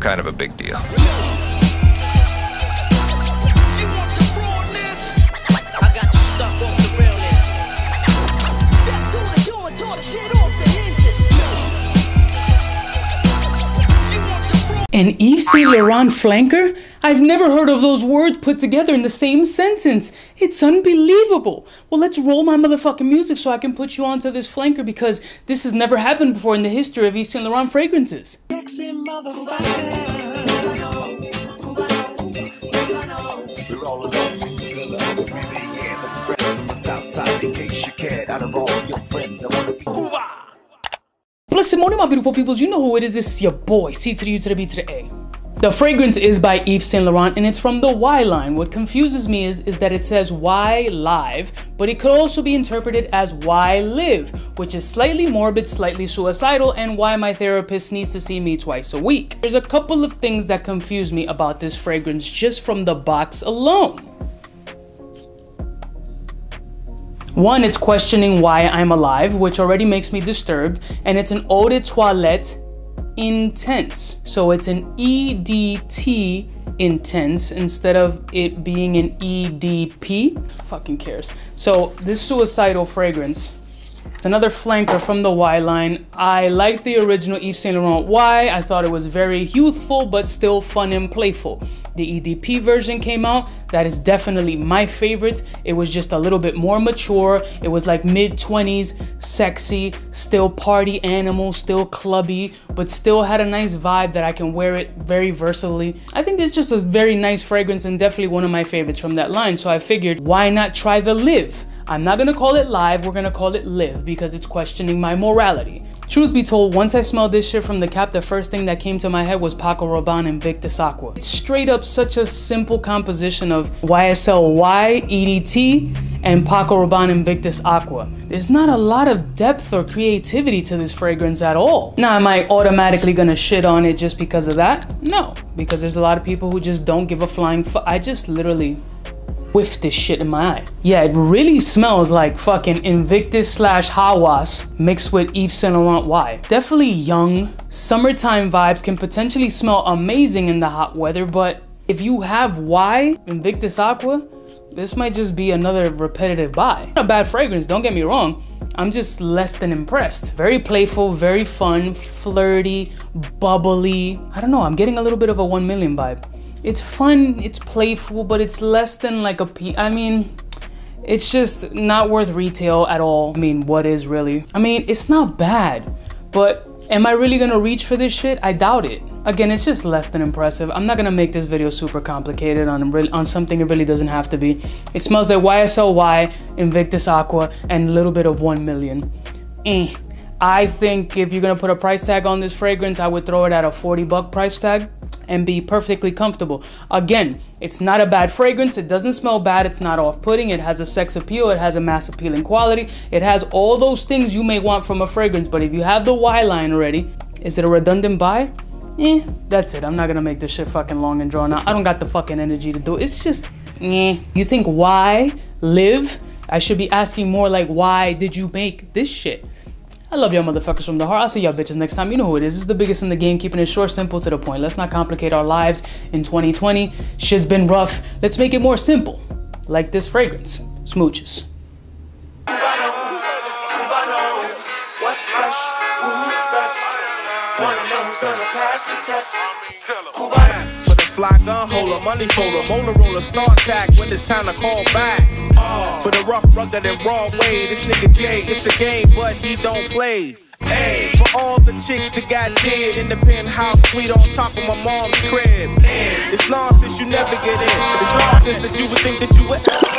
kind of a big deal. An Yves Saint Laurent flanker? I've never heard of those words put together in the same sentence. It's unbelievable. Well, let's roll my motherfucking music so I can put you onto this flanker because this has never happened before in the history of Yves Saint Laurent fragrances. Blessed morning, my beautiful peoples. You know who it is. Is your boy, C to the U to the B to the A. The fragrance is by Yves Saint Laurent and it's from the Y line. What confuses me is, is that it says Y live, but it could also be interpreted as Y live, which is slightly morbid, slightly suicidal, and why my therapist needs to see me twice a week. There's a couple of things that confuse me about this fragrance just from the box alone. One, it's questioning why I'm alive, which already makes me disturbed, and it's an eau de toilette intense. So it's an EDT intense instead of it being an EDP. Fucking cares. So this suicidal fragrance it's another flanker from the Y line. I like the original Yves Saint Laurent Y. I thought it was very youthful, but still fun and playful. The EDP version came out. That is definitely my favorite. It was just a little bit more mature. It was like mid 20s, sexy, still party animal, still clubby, but still had a nice vibe that I can wear it very versatilely. I think it's just a very nice fragrance and definitely one of my favorites from that line. So I figured, why not try the Live? I'm not gonna call it live, we're gonna call it live because it's questioning my morality. Truth be told, once I smelled this shit from the cap, the first thing that came to my head was Paco Rabanne Invictus Aqua. It's straight up such a simple composition of YSL Y, EDT, and Paco Rabanne Invictus Aqua. There's not a lot of depth or creativity to this fragrance at all. Now, am I automatically gonna shit on it just because of that? No, because there's a lot of people who just don't give a flying. I just literally whiff this shit in my eye. Yeah, it really smells like fucking Invictus slash Hawas mixed with Yves Saint Laurent Y. Definitely young. Summertime vibes can potentially smell amazing in the hot weather, but if you have Y, Invictus Aqua, this might just be another repetitive buy. Not a bad fragrance, don't get me wrong. I'm just less than impressed. Very playful, very fun, flirty, bubbly. I don't know, I'm getting a little bit of a 1 million vibe it's fun, it's playful, but it's less than like a P. I mean, it's just not worth retail at all. I mean, what is really? I mean, it's not bad, but am I really gonna reach for this shit? I doubt it. Again, it's just less than impressive. I'm not gonna make this video super complicated on, on something it really doesn't have to be. It smells like YSL Y, Invictus Aqua, and a little bit of 1 million. Eh. I think if you're gonna put a price tag on this fragrance, I would throw it at a 40 buck price tag and be perfectly comfortable. Again, it's not a bad fragrance. It doesn't smell bad. It's not off putting. It has a sex appeal. It has a mass appealing quality. It has all those things you may want from a fragrance. But if you have the Y line already, is it a redundant buy? Eh, that's it. I'm not gonna make this shit fucking long and drawn out. I don't got the fucking energy to do it. It's just, eh. You think why live? I should be asking more like, why did you make this shit? I love y'all motherfuckers from the heart. I'll see y'all bitches next time. You know who it is. It's the biggest in the game, keeping it short, simple, to the point. Let's not complicate our lives in 2020. Shit's been rough. Let's make it more simple. Like this fragrance. Smooches. For the fly gun holder, money folder, Motorola start tag when it's time to call back. For the rough, rugged, and raw way, this nigga Jay, it's a game, but he don't play. Hey, for all the chicks that got dead in the penthouse suite on top of my mom's crib. It's long since you never get in. It's nonsense that you would think that you would.